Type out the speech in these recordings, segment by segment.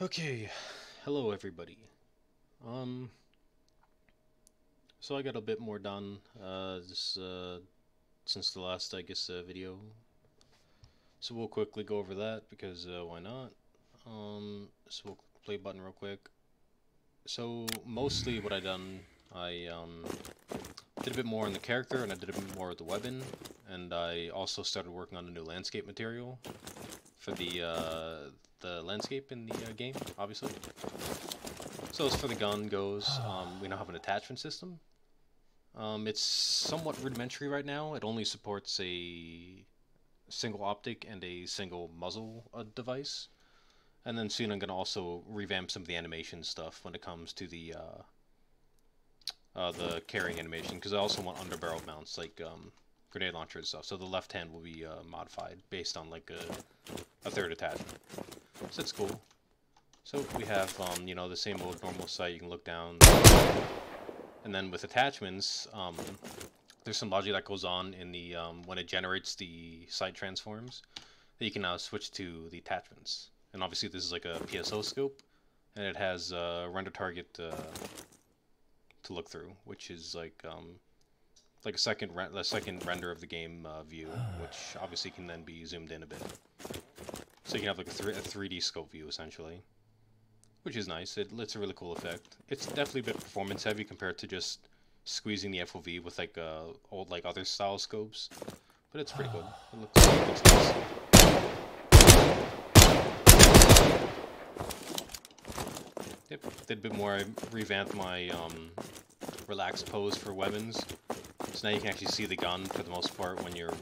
Okay, hello everybody. Um, so I got a bit more done uh, this, uh, since the last, I guess, uh, video. So we'll quickly go over that because uh, why not? Um, so we'll play button real quick. So mostly what I done, I um, did a bit more on the character and I did a bit more with the weapon, and I also started working on a new landscape material for the uh, the landscape in the uh, game, obviously. So as for the gun goes, um, we now have an attachment system. Um, it's somewhat rudimentary right now. It only supports a single optic and a single muzzle uh, device. And then soon I'm going to also revamp some of the animation stuff when it comes to the uh, the carrying animation, because I also want underbarrel mounts, like um, grenade launcher and stuff. So the left hand will be uh, modified based on like a, a third attachment. So that's cool. So we have, um, you know, the same old normal sight. You can look down. And then with attachments, um, there's some logic that goes on in the um, when it generates the sight transforms that you can now switch to the attachments. And obviously this is like a PSO scope, and it has uh, render target uh, to look through, which is like um, like a second re a second render of the game uh, view, which obviously can then be zoomed in a bit. So you can have like a, th a 3D scope view essentially, which is nice. It, it's a really cool effect. It's definitely a bit performance heavy compared to just squeezing the FOV with like uh, old like other style scopes, but it's pretty good. It looks, it looks nice. Yep, did a bit more. I revamped my um, relaxed pose for weapons. So now you can actually see the gun for the most part when you're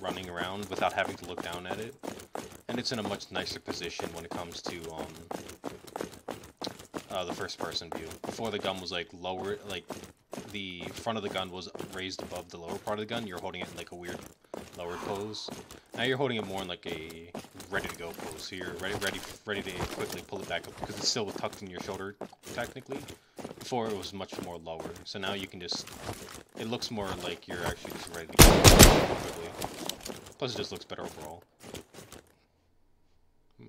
running around without having to look down at it. And it's in a much nicer position when it comes to um, uh, the first person view. Before the gun was like lower, like the front of the gun was raised above the lower part of the gun. You're holding it in like a weird lower pose. Now you're holding it more in like a ready to go pose. You're ready, ready, ready to quickly pull it back up because it's still tucked in your shoulder technically. Before it was much more lower. So now you can just, it looks more like you're actually just ready to go quickly. Plus it just looks better overall. Hmm.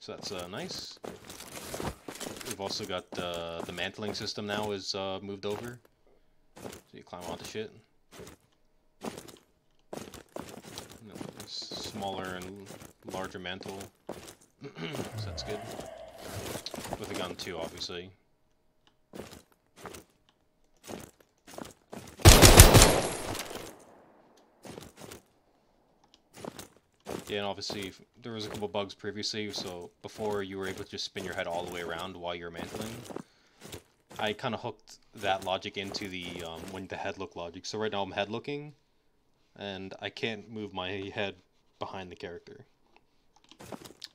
So that's uh, nice. We've also got uh, the mantling system now is uh, moved over. So you climb onto shit. Smaller and larger mantle. so that's good. With a gun too, obviously. Yeah, and obviously there was a couple bugs previously, so before you were able to just spin your head all the way around while you're mantling, I kind of hooked that logic into the um, when the head look logic. So right now I'm head looking, and I can't move my head behind the character.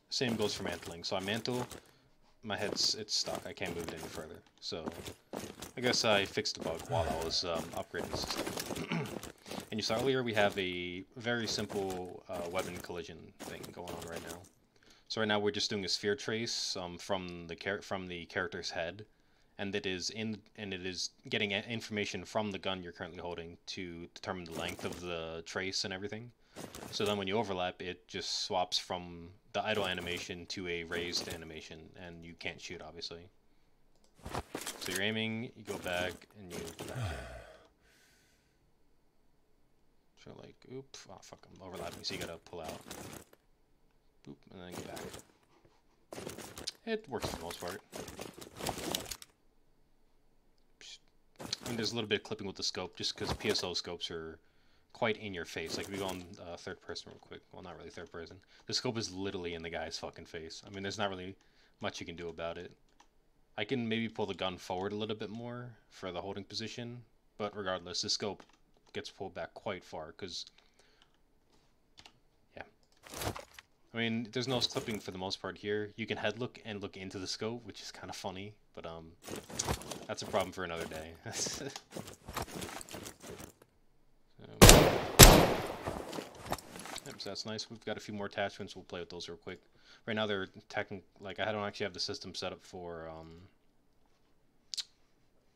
Same goes for mantling. So I mantle, my head's it's stuck. I can't move it any further. So I guess I fixed the bug while I was um, upgrading the system. and you saw earlier we have a very simple uh, weapon collision thing going on right now. So right now we're just doing a sphere trace um, from the from the character's head, and it is in and it is getting information from the gun you're currently holding to determine the length of the trace and everything. So then when you overlap, it just swaps from the idle animation to a raised animation, and you can't shoot, obviously. So you're aiming, you go back, and you. So like, oop, oh fuck, I'm overlapping, so you gotta pull out. Boop, and then go back. It works for the most part. There's a little bit of clipping with the scope, just because PSO scopes are quite in your face. Like, if we go on uh, third person real quick. Well, not really third person. The scope is literally in the guy's fucking face. I mean, there's not really much you can do about it. I can maybe pull the gun forward a little bit more for the holding position, but regardless, the scope gets pulled back quite far, because, yeah. I mean, there's no clipping for the most part here. You can head look and look into the scope, which is kind of funny, but um, that's a problem for another day. so that's nice. We've got a few more attachments. We'll play with those real quick. Right now they're technical. Like I don't actually have the system set up for um,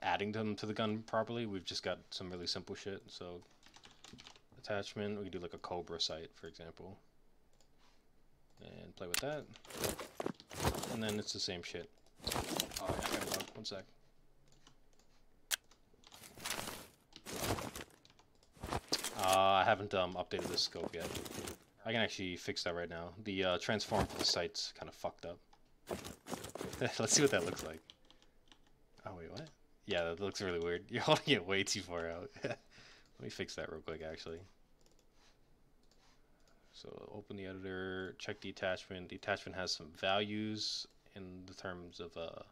adding them to the gun properly. We've just got some really simple shit. So attachment, we can do like a Cobra sight, for example. And play with that. And then it's the same shit. Oh, yeah. One sec. Uh, I haven't um, updated the scope yet. I can actually fix that right now. The uh, transform for the sight's kind of fucked up. Let's see what that looks like. Oh, wait, what? Yeah, that looks really weird. You're holding it way too far out. Let me fix that real quick, actually. So open the editor, check the attachment. The attachment has some values in the terms of uh,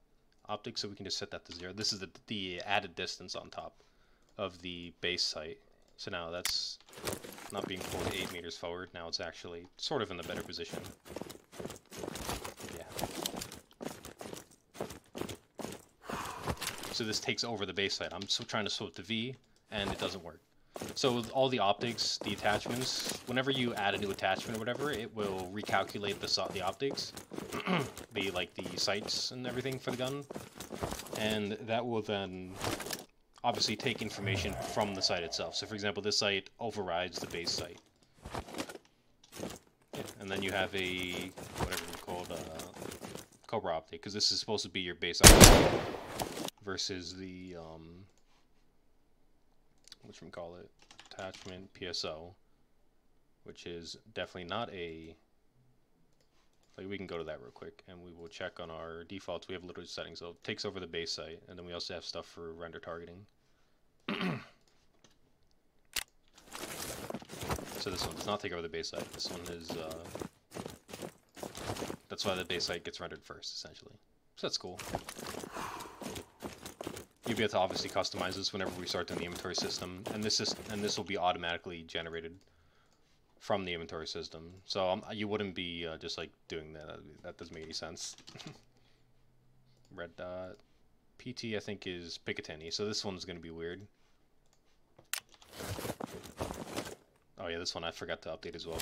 optics, so we can just set that to zero. This is the, the added distance on top of the base sight. So now that's not being pulled 8 meters forward. Now it's actually sort of in the better position. Yeah. So this takes over the base sight. I'm still trying to swap to V, and it doesn't work. So with all the optics, the attachments, whenever you add a new attachment or whatever, it will recalculate the the optics, the like the sights and everything for the gun, and that will then obviously take information from the sight itself. So for example, this sight overrides the base sight. Yeah, and then you have a, whatever it's called, uh, Cobra Optic, because this is supposed to be your base optic versus the, um, what we call it, attachment PSO, which is definitely not a like we can go to that real quick and we will check on our defaults. We have literally settings. So it takes over the base sight and then we also have stuff for render targeting. So this one does not take over the base sight. This one is, uh, that's why the base sight gets rendered first, essentially. So that's cool. You'll be able to obviously customize this whenever we start in the inventory system, and this is and this will be automatically generated from the inventory system. So um, you wouldn't be uh, just like doing that. That doesn't make any sense. Red dot. PT I think is Picatinny, so this one's going to be weird. Yeah, this one I forgot to update as well.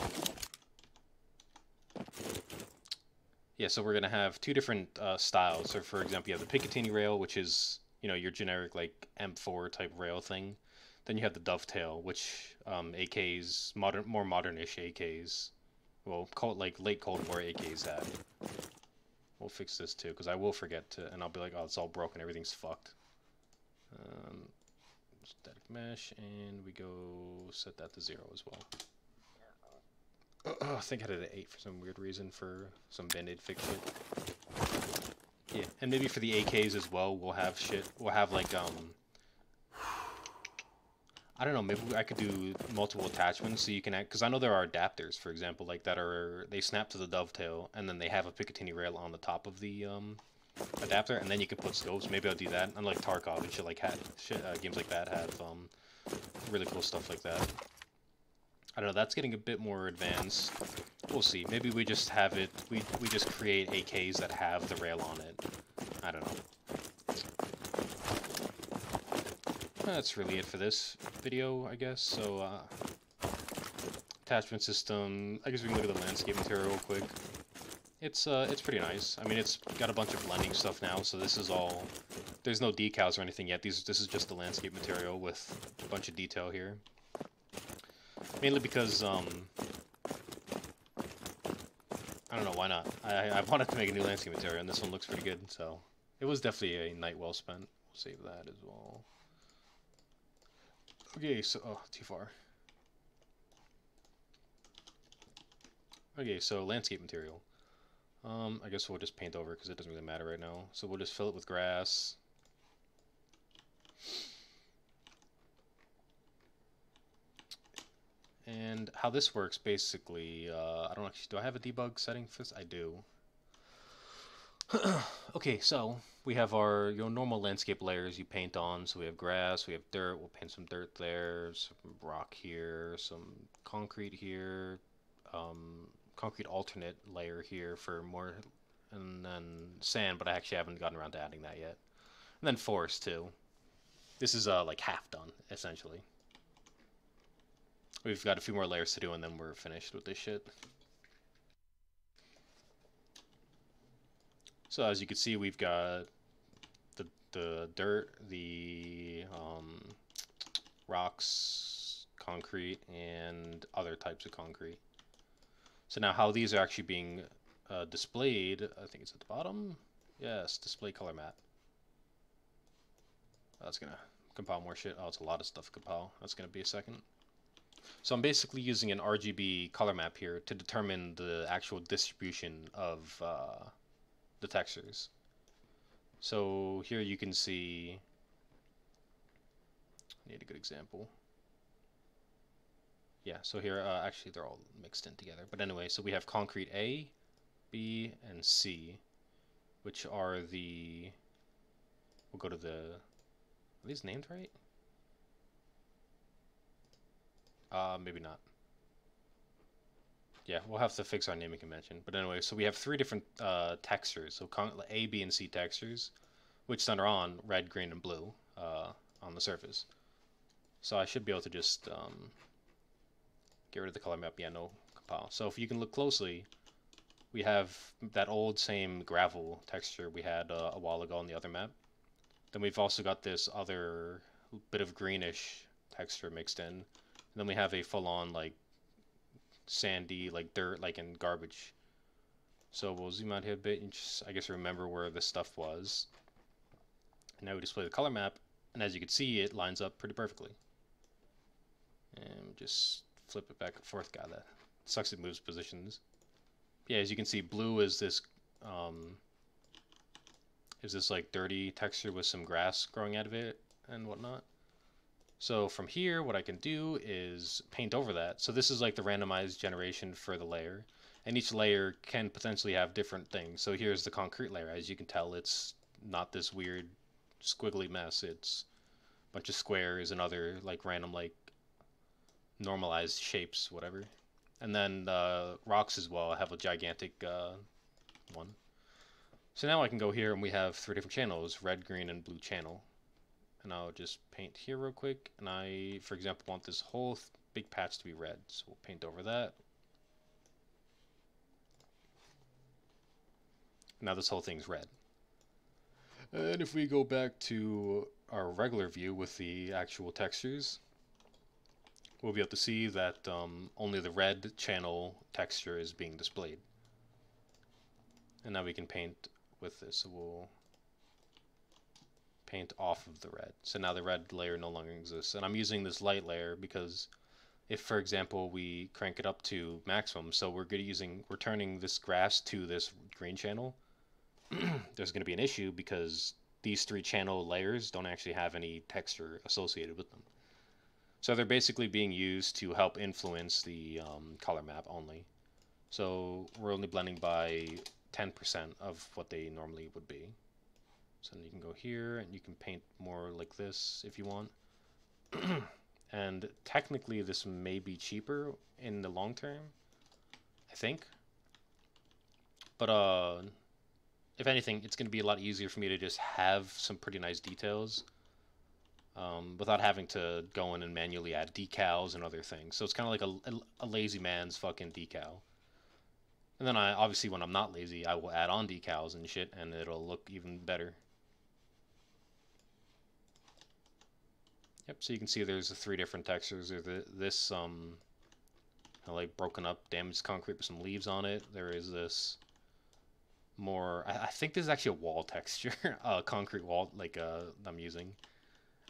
Yeah, so we're going to have two different uh, styles. So for example, you have the Picatinny rail, which is, you know, your generic like M4 type rail thing. Then you have the dovetail, which um, AKs, modern, more modernish AKs, well, cold, like late Cold War AKs had. We'll fix this too, because I will forget to, and I'll be like, oh, it's all broken, everything's fucked. Um, static mesh, and we go set that to zero as well. Uh, I think I did an 8 for some weird reason for some band-aid fix shit. Yeah, and maybe for the AKs as well, we'll have shit, we'll have like, um, I don't know, maybe I could do multiple attachments so you can, act because I know there are adapters, for example, like that are, they snap to the dovetail, and then they have a Picatinny rail on the top of the um, adapter, and then you can put scopes. Maybe I'll do that, unlike Tarkov and shit like had, shit, uh, games like that have um, really cool stuff like that. I don't know, that's getting a bit more advanced. We'll see. Maybe we just have it, we, we just create AKs that have the rail on it. I don't know. That's really it for this video, I guess. So, uh, attachment system. I guess we can look at the landscape material real quick. It's uh, it's pretty nice. I mean, it's got a bunch of blending stuff now, so this is all. There's no decals or anything yet. These this is just the landscape material with a bunch of detail here. Mainly because um, I don't know why not. I I wanted to make a new landscape material, and this one looks pretty good. So it was definitely a night well spent. We'll save that as well. Okay, so, oh, too far. Okay, so landscape material. Um, I guess we'll just paint over because it doesn't really matter right now. So we'll just fill it with grass. And how this works, basically, uh, I don't actually, do I have a debug setting for this? I do. okay, so we have our your normal landscape layers you paint on. So we have grass, we have dirt. We'll paint some dirt there, some rock here, some concrete here, um, concrete alternate layer here for more, and then sand. But I actually haven't gotten around to adding that yet. And then forest too. This is uh, like half done essentially. We've got a few more layers to do, and then we're finished with this shit. So as you can see, we've got the the dirt, the um, rocks, concrete, and other types of concrete. So now how these are actually being uh, displayed, I think it's at the bottom. Yes, display color map. That's gonna compile more shit. Oh, it's a lot of stuff to compile. That's gonna be a second. So I'm basically using an RGB color map here to determine the actual distribution of uh, the textures. So here you can see, I need a good example. Yeah, so here, uh, actually they're all mixed in together. But anyway, so we have concrete A, B, and C, which are the, we'll go to the, are these named right? Uh, maybe not. Yeah, we'll have to fix our naming convention. But anyway, so we have three different uh, textures. So A, B, and C textures, which then are on red, green, and blue uh, on the surface. So I should be able to just um, get rid of the color map. Yeah, no compile. So if you can look closely, we have that old same gravel texture we had uh, a while ago on the other map. Then we've also got this other bit of greenish texture mixed in. And then we have a full-on like sandy, like dirt, like in garbage. So we'll zoom out here a bit and just, I guess, remember where this stuff was. And now we display the color map, and as you can see, it lines up pretty perfectly. And just flip it back and forth. God, that sucks. It moves positions. Yeah, as you can see, blue is this um, is this like dirty texture with some grass growing out of it and whatnot. So from here, what I can do is paint over that. So this is like the randomized generation for the layer. And each layer can potentially have different things. So here's the concrete layer. As you can tell, it's not this weird squiggly mess. It's a bunch of squares and other like random like normalized shapes, whatever. And then uh, rocks as well. Have a gigantic uh, one. So now I can go here and we have three different channels, red, green, and blue channel. And I'll just paint here real quick. And I for example want this whole big patch to be red. So we'll paint over that. Now this whole thing's red. And if we go back to our regular view with the actual textures we'll be able to see that um, only the red channel texture is being displayed and now we can paint with this so we'll paint off of the red. So now the red layer no longer exists. And I'm using this light layer because if, for example, we crank it up to maximum, so we're good using, we're turning this grass to this green channel, there's going to be an issue because these three channel layers don't actually have any texture associated with them. So they're basically being used to help influence the um, color map only. So we're only blending by 10% of what they normally would be. So then you can go here and you can paint more like this if you want. and technically this may be cheaper in the long term, I think. But uh, if anything, it's going to be a lot easier for me to just have some pretty nice details um, without having to go in and manually add decals and other things. So it's kind of like a, a, lazy man's fucking decal. And then I obviously when I'm not lazy, I will add on decals and shit, and it'll look even better. Yep, so you can see there's the three different textures. There's the, this um, like broken up damaged concrete with some leaves on it. There is this more, I, I think this is actually a wall texture, a concrete wall like uh, I'm using.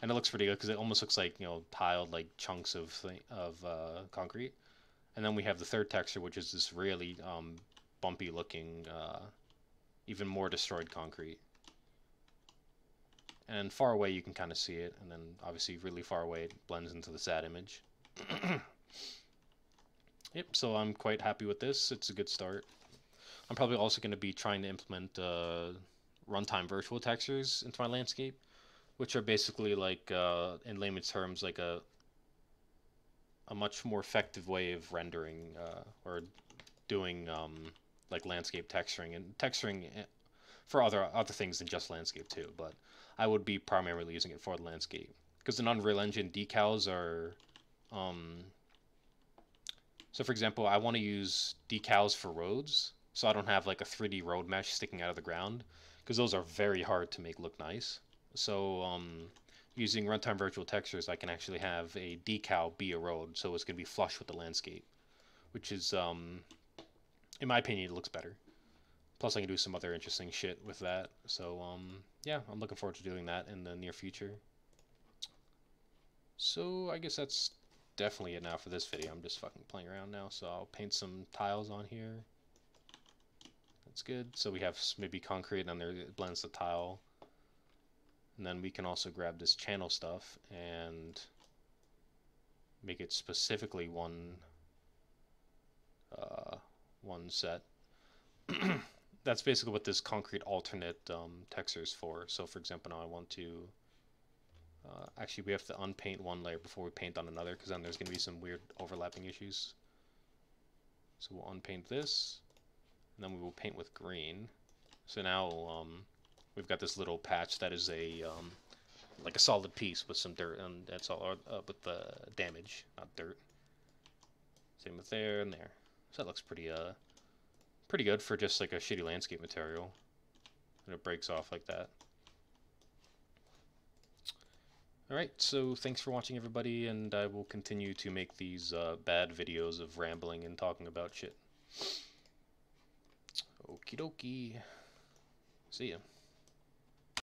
And it looks pretty good because it almost looks like, you know, tiled like chunks of, of uh, concrete. And then we have the third texture, which is this really um, bumpy looking, uh, even more destroyed concrete. And far away you can kind of see it and then obviously really far away it blends into the sad image. Yep so I'm quite happy with this. It's a good start. I'm probably also going to be trying to implement uh, runtime virtual textures into my landscape which are basically like uh, in layman's terms like a a much more effective way of rendering uh, or doing um, like landscape texturing and texturing eh, for other other things than just landscape too but I would be primarily using it for the landscape. Because in Unreal Engine, decals are... Um, so for example, I want to use decals for roads, so I don't have like a 3D road mesh sticking out of the ground, because those are very hard to make look nice. So um, using runtime virtual textures, I can actually have a decal be a road, so it's going to be flush with the landscape, which is, um, in my opinion, it looks better. Plus, I can do some other interesting shit with that. So, um, yeah, I'm looking forward to doing that in the near future. So, I guess that's definitely it now for this video. I'm just fucking playing around now. So, I'll paint some tiles on here. That's good. So, we have maybe concrete, and then there it blends the tile. And then we can also grab this channel stuff and make it specifically one uh, one set. That's basically what this concrete alternate um, texture is for. So for example, now I want to, uh, actually we have to unpaint one layer before we paint on another because then there's going to be some weird overlapping issues. So we'll unpaint this, and then we will paint with green. So now um, we've got this little patch that is a um, like a solid piece with some dirt, and that's all uh, with the damage, not dirt. Same with there and there. So that looks pretty uh pretty good for just like a shitty landscape material. And it breaks off like that. Alright, so thanks for watching everybody, and I will continue to make these uh, bad videos of rambling and talking about shit. Okie dokie. See ya.